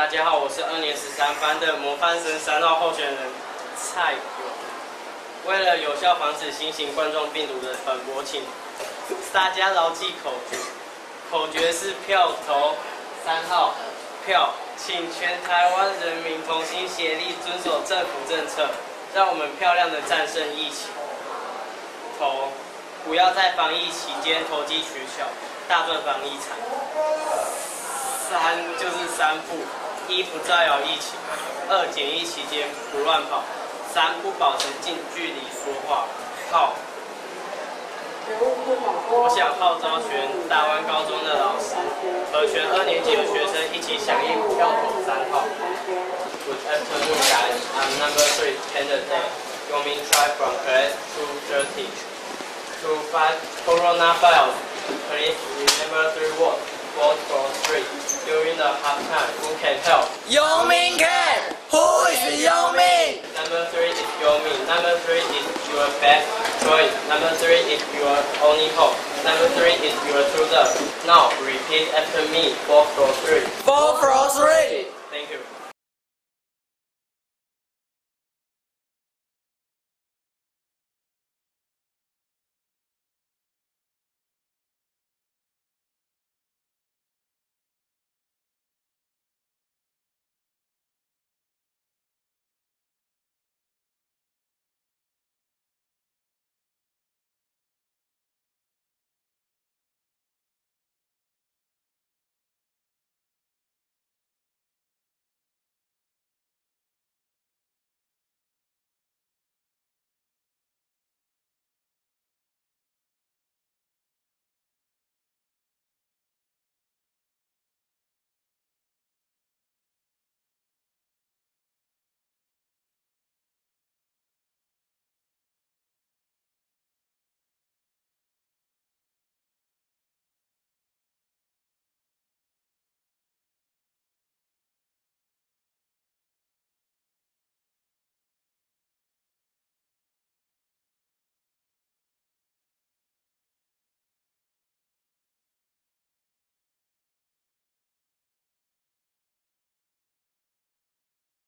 大家好，我是二年十三班的模范生三号候选人蔡勇。为了有效防止新型冠状病毒的传播，请大家牢记口诀，口诀是票投三号票，请全台湾人民同心协力遵守政府政策，让我们漂亮的战胜疫情。投，不要在防疫期间投机取巧，大赚防疫财。三就是三步：一不造谣疫情，二检疫期间不乱跑，三不保持近距离说话。号，我想号召全大湾高中的老师和全二年级的学生一起响应跳投三号。Good afternoon, guys. I'm number three candidate. Yongming Chai from class 230. To fight coronavirus, please remember three words. can help. Yao Ming can! Who is Yo Ming? Number three is Yao Ming. Number three is your best choice. Number three is your only hope. Number three is your true love. Now repeat after me. Four, four, three. Four, four, three.